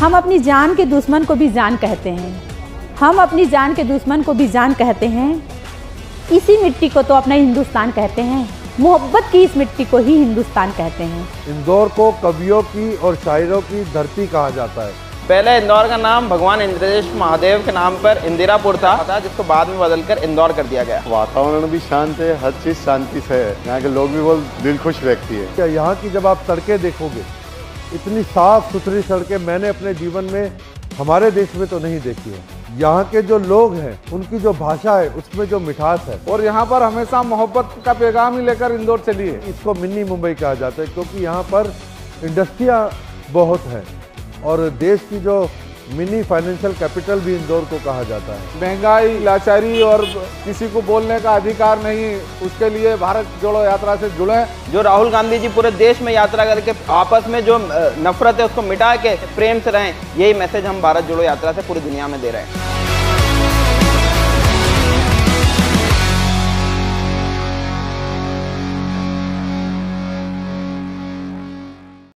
हम अपनी जान के दुश्मन को भी जान कहते हैं। हम अपनी जान के दुश्मन को भी जान कहते हैं। इसी मिट्टी को तो अपना हिंदुस्तान कहते हैं। मोहब्बत की इस मिट्टी को ही हिंदुस्तान कहते हैं। इंदौर को कवियों की और शायरों की धरती कहा जाता है। पहले इंदौर का नाम भगवान इंद्रदेश महादेव के नाम पर इंदिरापुर था। जिसको बाद में बदलकर इंदौर कर दिया गया। वातावरण भी शांत है हर चीज़ शांति से है। यहाँ के लोग भी बहुत दिल खुश व्यक्ति है। क्या यहाँ की जब आप सड़कें देखोगे इतनी साफ़ सुथरी सड़कें मैंने अपने जीवन में हमारे देश में तो नहीं देखी है। यहाँ के जो लोग हैं उनकी जो भाषा है उसमें जो मिठास है। और यहाँ पर हमेशा मोहब्बत का पैगाम ही लेकर इंदौर चली है इसको मिनी मुंबई कहा जाता है क्योंकि यहाँ पर इंडस्ट्रियाँ बहुत है। और देश की जो मिनी फाइनेंशियल कैपिटल भी इंदौर को कहा जाता है। महँगाई, लाचारी और किसी को बोलने का अधिकार नहीं, उसके लिए भारत जोड़ो यात्रा से जुड़े। जो राहुल गांधी जी पूरे देश में यात्रा करके आपस में जो नफरत है, उसको मिटा के प्रेम से रहें, यही मैसेज हम भारत जोड़ो यात्रा से पूरी दुनिया में दे रहे हैं।